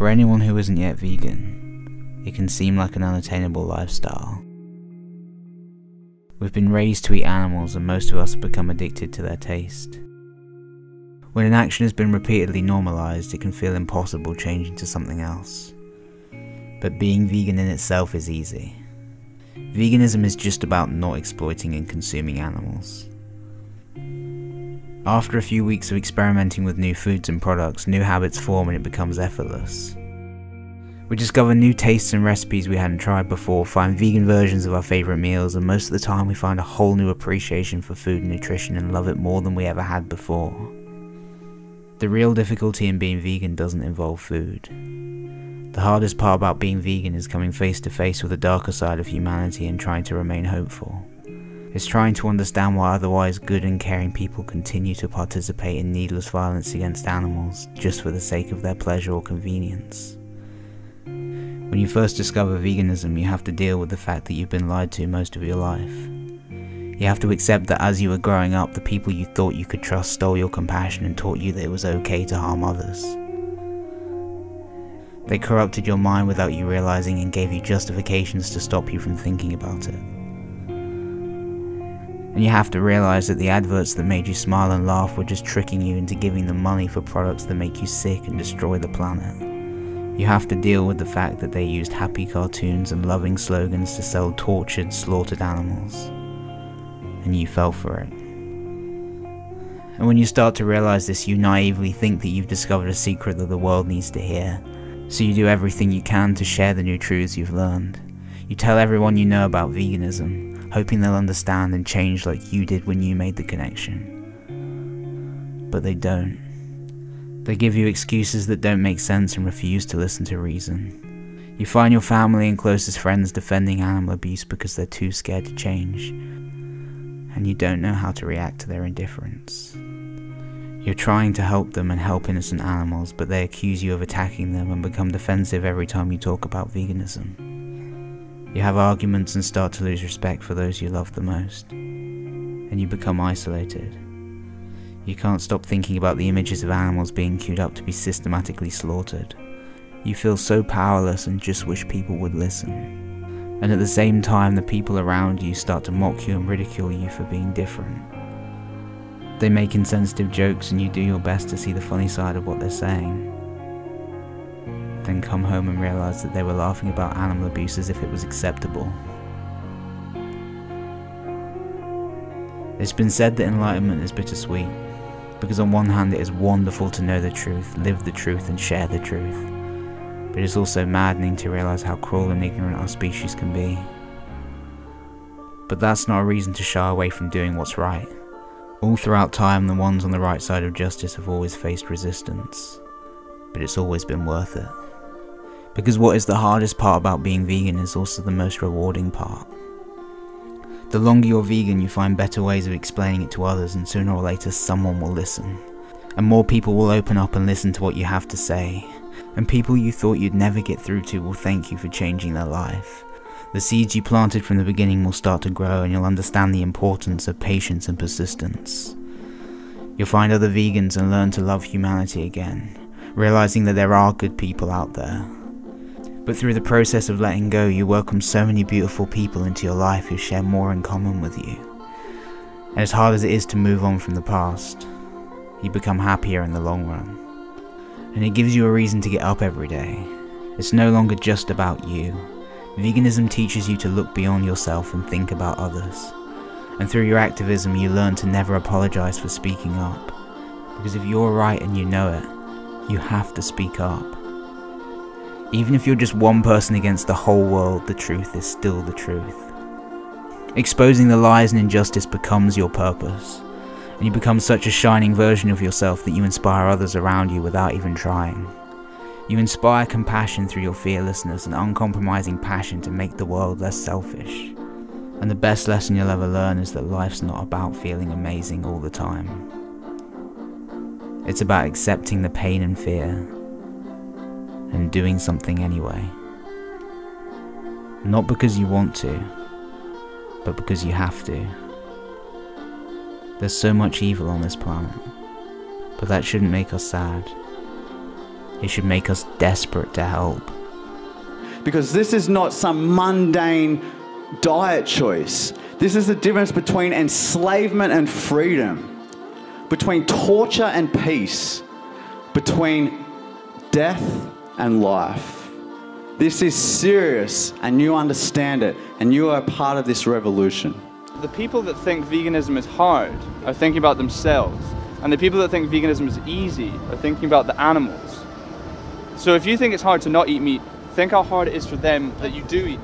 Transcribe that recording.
For anyone who isn't yet vegan, it can seem like an unattainable lifestyle. We've been raised to eat animals and most of us have become addicted to their taste. When an action has been repeatedly normalized, it can feel impossible changing to something else. But being vegan in itself is easy. Veganism is just about not exploiting and consuming animals. After a few weeks of experimenting with new foods and products, new habits form and it becomes effortless. We discover new tastes and recipes we hadn't tried before, find vegan versions of our favourite meals, and most of the time we find a whole new appreciation for food and nutrition and love it more than we ever had before. The real difficulty in being vegan doesn't involve food. The hardest part about being vegan is coming face to face with the darker side of humanity and trying to remain hopeful. It's trying to understand why otherwise good and caring people continue to participate in needless violence against animals just for the sake of their pleasure or convenience. When you first discover veganism, you have to deal with the fact that you've been lied to most of your life. You have to accept that as you were growing up, the people you thought you could trust stole your compassion and taught you that it was okay to harm others. They corrupted your mind without you realizing and gave you justifications to stop you from thinking about it. And you have to realize that the adverts that made you smile and laugh were just tricking you into giving them money for products that make you sick and destroy the planet. You have to deal with the fact that they used happy cartoons and loving slogans to sell tortured, slaughtered animals. And you fell for it. And when you start to realize this, you naively think that you've discovered a secret that the world needs to hear, so you do everything you can to share the new truths you've learned. You tell everyone you know about veganism, hoping they'll understand and change like you did when you made the connection. But they don't. They give you excuses that don't make sense and refuse to listen to reason. You find your family and closest friends defending animal abuse because they're too scared to change, and you don't know how to react to their indifference. You're trying to help them and help innocent animals, but they accuse you of attacking them and become defensive every time you talk about veganism. You have arguments and start to lose respect for those you love the most, and you become isolated. You can't stop thinking about the images of animals being queued up to be systematically slaughtered. You feel so powerless and just wish people would listen. And at the same time, the people around you start to mock you and ridicule you for being different. They make insensitive jokes and you do your best to see the funny side of what they're saying. Then come home and realize that they were laughing about animal abuse as if it was acceptable. It's been said that enlightenment is bittersweet, because on one hand it is wonderful to know the truth, live the truth and share the truth, but it's also maddening to realize how cruel and ignorant our species can be. But that's not a reason to shy away from doing what's right. All throughout time, the ones on the right side of justice have always faced resistance, but it's always been worth it. Because what is the hardest part about being vegan is also the most rewarding part. The longer you're vegan, you find better ways of explaining it to others, and sooner or later, someone will listen. And more people will open up and listen to what you have to say. And people you thought you'd never get through to will thank you for changing their life. The seeds you planted from the beginning will start to grow and you'll understand the importance of patience and persistence. You'll find other vegans and learn to love humanity again, realizing that there are good people out there. But through the process of letting go, you welcome so many beautiful people into your life who share more in common with you. And as hard as it is to move on from the past, you become happier in the long run. And it gives you a reason to get up every day. It's no longer just about you, Veganism teaches you to look beyond yourself and think about others. And through your activism, you learn to never apologize for speaking up. Because if you're right and you know it, you have to speak up. Even if you're just one person against the whole world, the truth is still the truth. Exposing the lies and injustice becomes your purpose, and you become such a shining version of yourself that you inspire others around you without even trying. You inspire compassion through your fearlessness and uncompromising passion to make the world less selfish. And the best lesson you'll ever learn is that life's not about feeling amazing all the time. It's about accepting the pain and fear and doing something anyway. Not because you want to, but because you have to. There's so much evil on this planet, but that shouldn't make us sad. It should make us desperate to help. Because this is not some mundane diet choice. This is the difference between enslavement and freedom, between torture and peace, between death and life. This is serious, and you understand it, and you are a part of this revolution. The people that think veganism is hard are thinking about themselves, and the people that think veganism is easy are thinking about the animals. So if you think it's hard to not eat meat, think how hard it is for them that you do eat.